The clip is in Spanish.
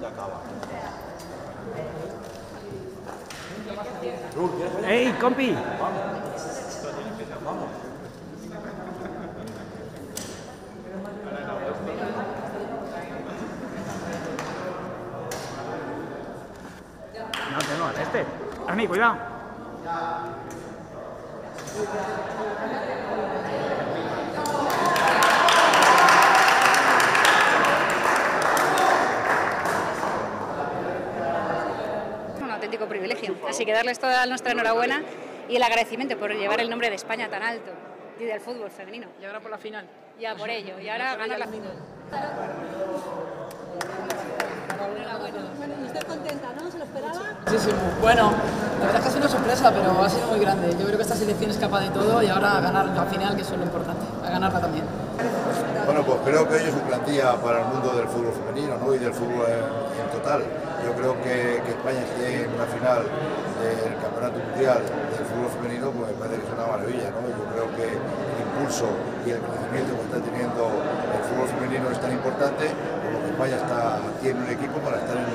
Ya acaba. ¡Ey, compi! No, que no, este. Rami, cuidado. Auténtico privilegio. Así que darles toda nuestra enhorabuena y el agradecimiento por llevar el nombre de España tan alto y del fútbol femenino. Y ahora por la final. Ya por ello. Y ahora ganar la final. Bueno, y usted contenta, ¿no? ¿Se lo esperaba? Muchísimo. Bueno, la verdad es que ha sido una sorpresa, pero ha sido muy grande. Yo creo que esta selección es capaz de todo y ahora a ganar la final, que eso es lo importante, a ganarla también. Creo que es un plantilla para el mundo del fútbol femenino ¿no? y del fútbol en, total. Yo creo que, que España esté en una final del Campeonato Mundial del Fútbol Femenino, pues me parece que es una maravilla. ¿no? Yo creo que el impulso y el crecimiento que está teniendo el fútbol femenino es tan importante como que España está, tiene un equipo para estar en un